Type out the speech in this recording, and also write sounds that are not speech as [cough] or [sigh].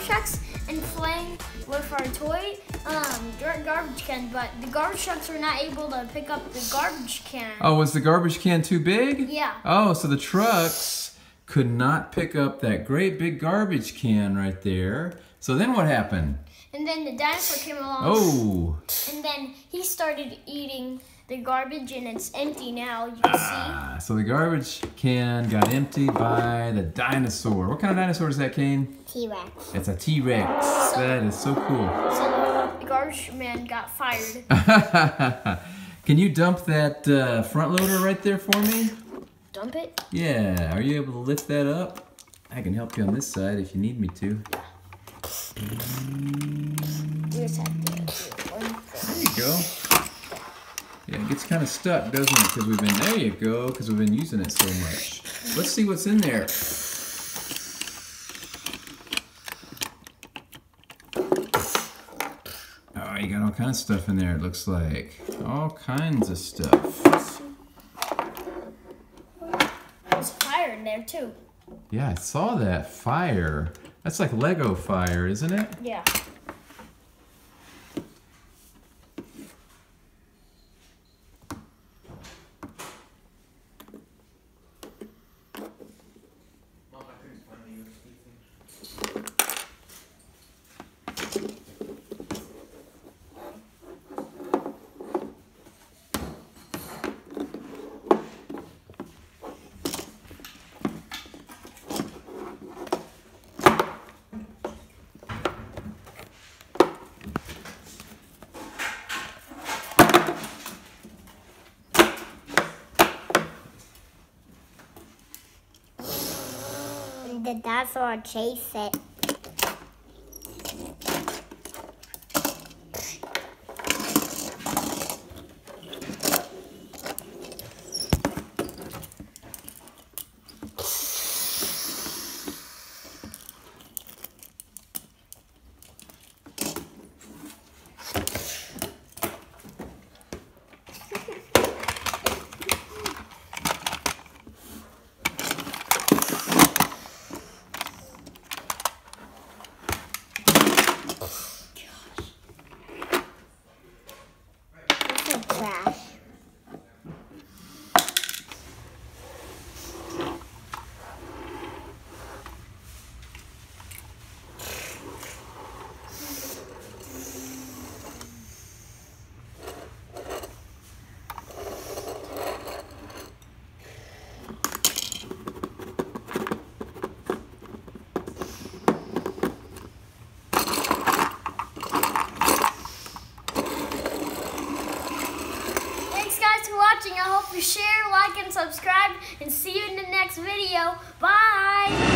trucks and playing with our toy um, garbage can, but the garbage trucks were not able to pick up the garbage can. Oh, was the garbage can too big? Yeah. Oh, so the trucks could not pick up that great big garbage can right there. So then what happened? And then the dinosaur came along. Oh. And then he started eating the garbage and it's empty now, you can ah, see. So the garbage can got emptied by the dinosaur. What kind of dinosaur is that, Kane? T-Rex. It's a T-Rex. So, that is so cool. So the garbage man got fired. [laughs] Can you dump that uh, front loader right there for me? Dump it? Yeah. Are you able to lift that up? I can help you on this side if you need me to. There you go. It gets kind of stuck, doesn't it? Because we've been, there you go, because we've been using it so much. Let's see what's in there. Oh, you got all kinds of stuff in there, it looks like. All kinds of stuff. There's fire in there, too. Yeah, I saw that. Fire. That's like Lego fire, isn't it? Yeah. Dinosaur chase it. Watching. I hope you share, like, and subscribe. And see you in the next video. Bye!